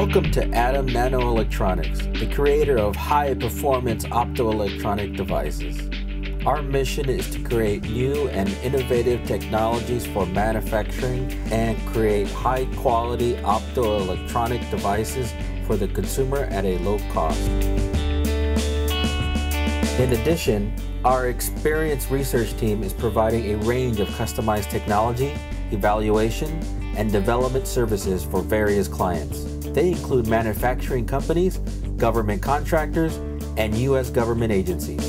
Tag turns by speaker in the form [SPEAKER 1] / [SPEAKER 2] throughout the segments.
[SPEAKER 1] Welcome to Atom Nanoelectronics, the creator of high performance optoelectronic devices. Our mission is to create new and innovative technologies for manufacturing and create high quality optoelectronic devices for the consumer at a low cost. In addition, our experienced research team is providing a range of customized technology, evaluation, and development services for various clients. They include manufacturing companies, government contractors, and U.S. government agencies.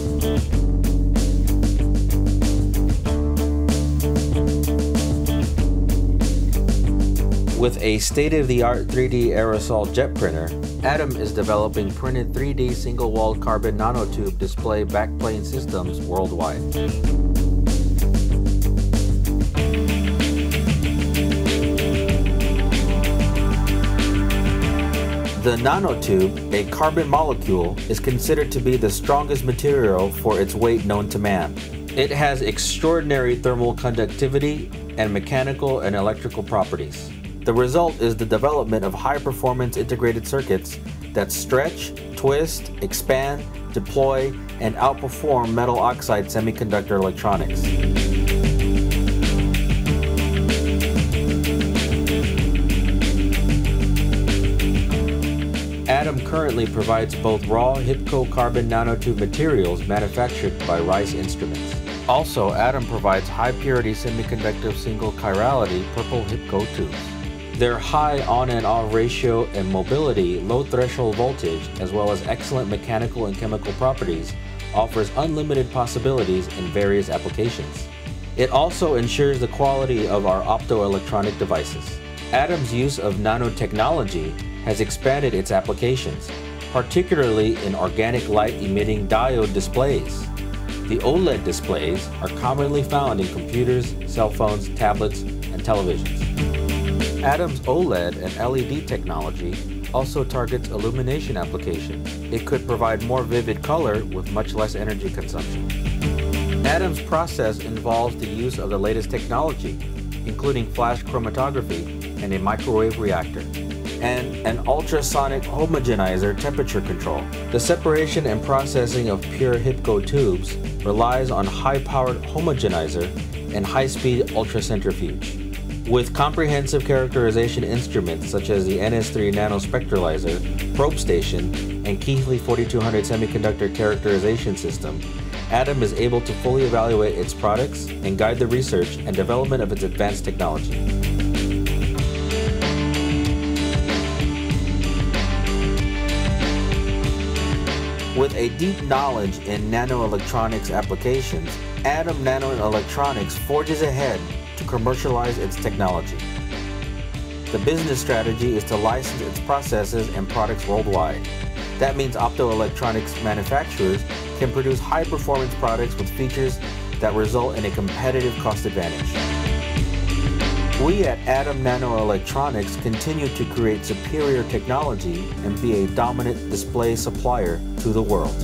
[SPEAKER 1] With a state-of-the-art 3D aerosol jet printer, Atom is developing printed 3D single-walled carbon nanotube display backplane systems worldwide. The nanotube, a carbon molecule, is considered to be the strongest material for its weight known to man. It has extraordinary thermal conductivity and mechanical and electrical properties. The result is the development of high performance integrated circuits that stretch, twist, expand, deploy, and outperform metal oxide semiconductor electronics. Atom currently provides both raw HIPCO carbon nanotube materials manufactured by Rice Instruments. Also, Atom provides high purity semiconductor single chirality purple HIPCO tubes. Their high on and off ratio and mobility, low threshold voltage, as well as excellent mechanical and chemical properties offers unlimited possibilities in various applications. It also ensures the quality of our optoelectronic devices. Atom's use of nanotechnology has expanded its applications, particularly in organic light emitting diode displays. The OLED displays are commonly found in computers, cell phones, tablets, and televisions. Atom's OLED and LED technology also targets illumination applications. It could provide more vivid color with much less energy consumption. Atom's process involves the use of the latest technology, including flash chromatography and a microwave reactor, and an ultrasonic homogenizer temperature control. The separation and processing of pure HIPCO tubes relies on high-powered homogenizer and high-speed ultracentrifuge. With comprehensive characterization instruments such as the NS3 NanoSpectralyzer, probe station, and Keithley 4200 semiconductor characterization system, Atom is able to fully evaluate its products and guide the research and development of its advanced technology. With a deep knowledge in nanoelectronics applications, Atom Nanoelectronics forges ahead to commercialize its technology. The business strategy is to license its processes and products worldwide. That means optoelectronics manufacturers can produce high performance products with features that result in a competitive cost advantage. We at Atom Nanoelectronics continue to create superior technology and be a dominant display supplier to the world.